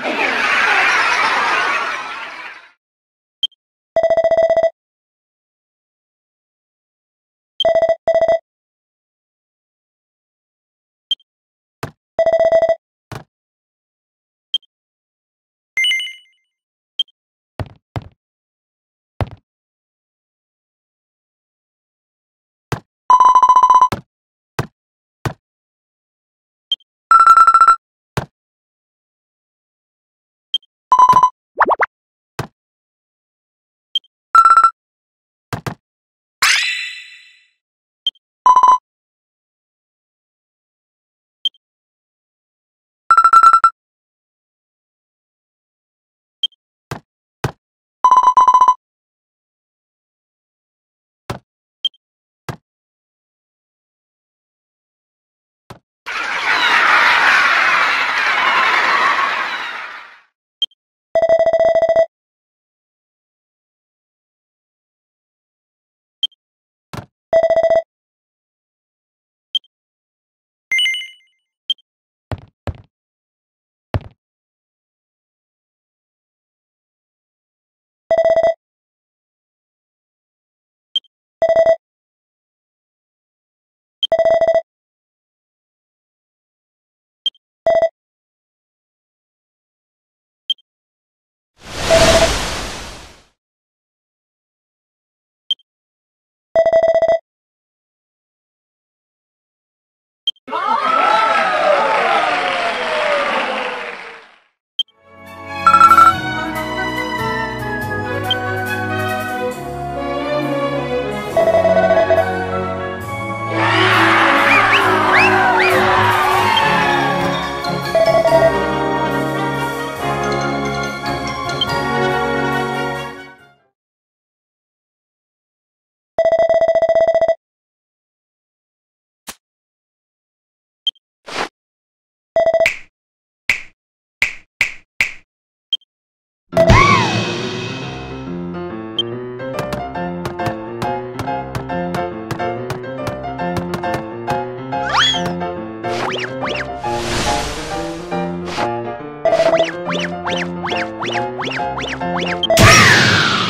Okay. Ah!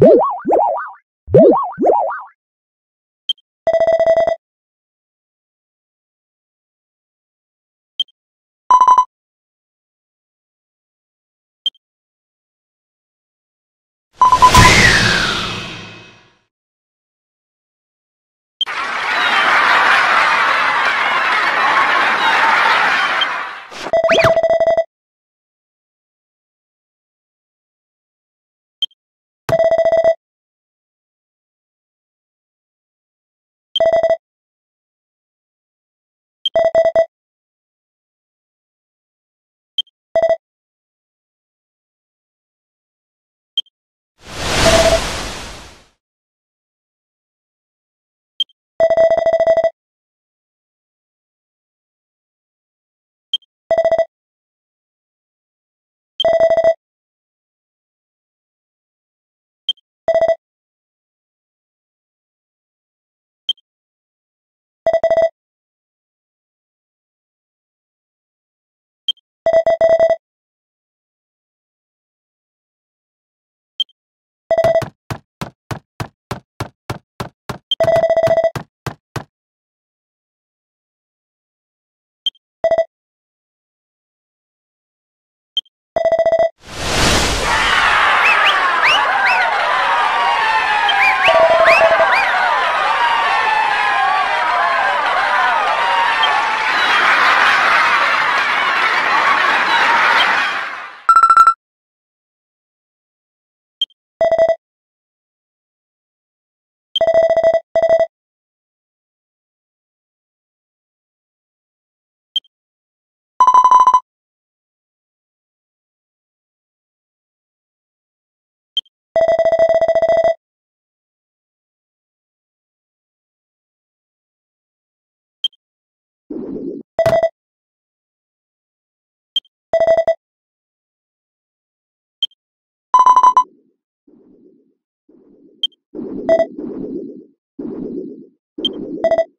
Woo! Thank you.